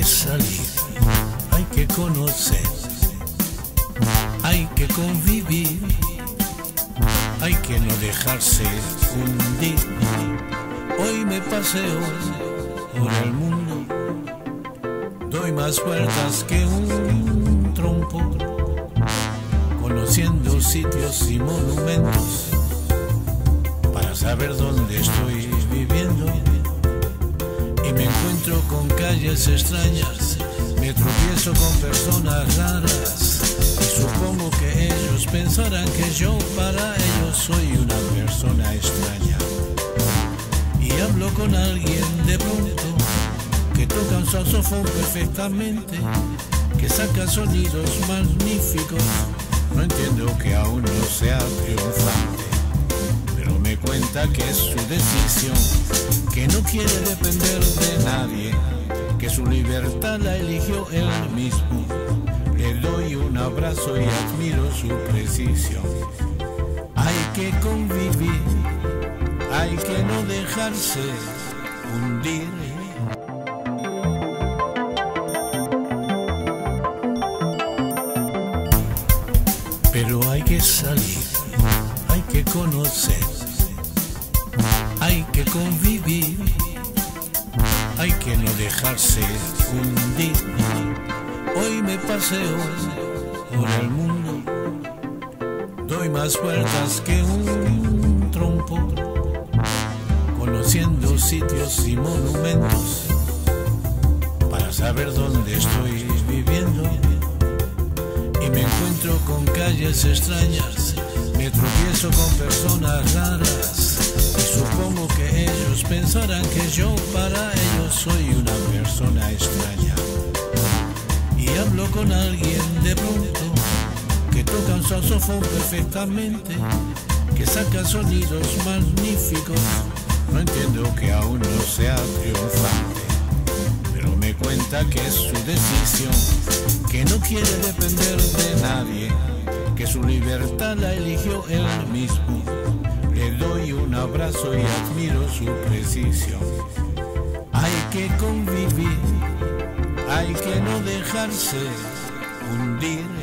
que salir, hay que conocer, hay que convivir, hay que no dejarse fundir. Hoy me paseo por el mundo, doy más vueltas que un trompo, conociendo sitios y monumentos para saber dónde encuentro con calles extrañas, me tropiezo con personas raras. Y supongo que ellos pensarán que yo para ellos soy una persona extraña. Y hablo con alguien de pronto que toca un saxofón perfectamente, que saca sonidos magníficos. No entiendo que aún no sea triunfante, cuenta que es su decisión, que no quiere depender de nadie, que su libertad la eligió él mismo. Le doy un abrazo y admiro su precisión. Hay que convivir, hay que no dejarse hundir. Pero hay que salir, hay que conocer, hay que convivir, hay que no dejarse hundir. Hoy me paseo por el mundo, doy más vueltas que un trompo, conociendo sitios y monumentos para saber dónde estoy viviendo y me encuentro con calles extrañas, me tropiezo con personas raras pensarán que yo para ellos soy una persona extraña. Y hablo con alguien de pronto que toca un saxofón perfectamente, que saca sonidos magníficos. No entiendo que aún no sea triunfante pero me cuenta que es su decisión, que no quiere depender de nadie, que su libertad la eligió él mismo. Abrazo y admiro su precisión. Hay que convivir, hay que no dejarse hundir.